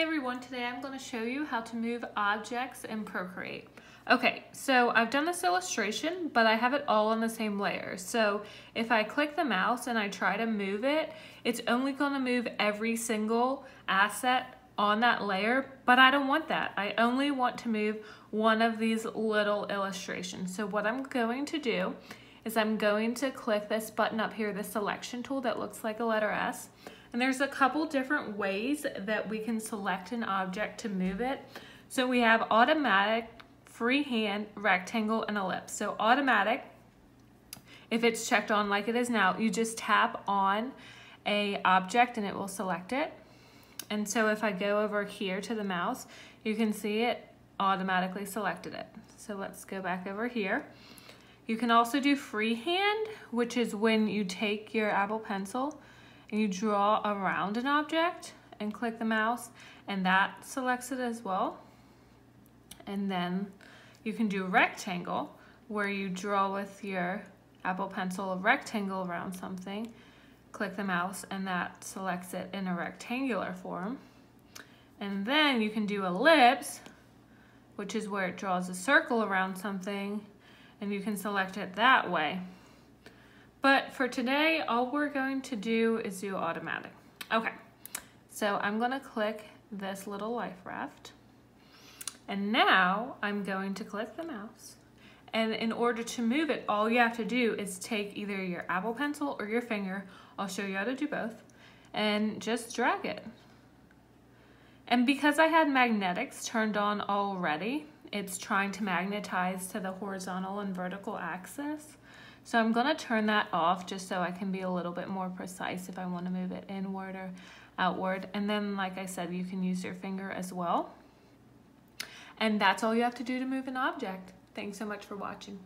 Hey everyone, today I'm going to show you how to move objects in Procreate. Okay, so I've done this illustration, but I have it all on the same layer. So if I click the mouse and I try to move it, it's only going to move every single asset on that layer, but I don't want that. I only want to move one of these little illustrations. So what I'm going to do is I'm going to click this button up here, the selection tool that looks like a letter S. And there's a couple different ways that we can select an object to move it. So we have automatic, freehand, rectangle, and ellipse. So automatic, if it's checked on like it is now, you just tap on a object and it will select it. And so if I go over here to the mouse, you can see it automatically selected it. So let's go back over here. You can also do freehand, which is when you take your Apple Pencil and you draw around an object and click the mouse and that selects it as well. And then you can do rectangle where you draw with your Apple Pencil a rectangle around something, click the mouse and that selects it in a rectangular form. And then you can do ellipse, which is where it draws a circle around something and you can select it that way. But for today, all we're going to do is do automatic. Okay, so I'm gonna click this little life raft. And now I'm going to click the mouse. And in order to move it, all you have to do is take either your Apple Pencil or your finger, I'll show you how to do both, and just drag it. And because I had magnetics turned on already, it's trying to magnetize to the horizontal and vertical axis. So I'm gonna turn that off just so I can be a little bit more precise if I wanna move it inward or outward. And then, like I said, you can use your finger as well. And that's all you have to do to move an object. Thanks so much for watching.